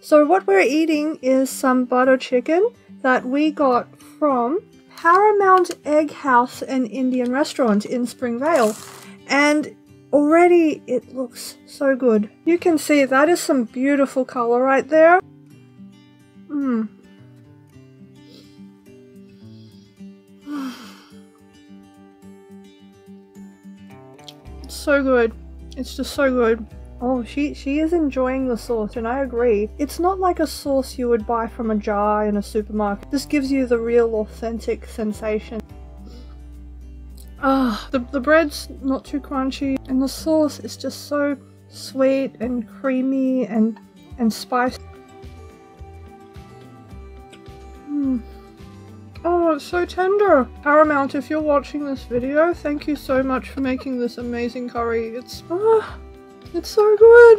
So what we're eating is some butter chicken that we got from Paramount Egg House and Indian Restaurant in Springvale. And already it looks so good. You can see that is some beautiful color right there. Mmm. so good. It's just so good. Oh, she, she is enjoying the sauce, and I agree. It's not like a sauce you would buy from a jar in a supermarket. This gives you the real authentic sensation. Ah, the, the bread's not too crunchy, and the sauce is just so sweet and creamy and, and spicy. Mm. Oh, it's so tender! Paramount, if you're watching this video, thank you so much for making this amazing curry. It's, ah, it's so good!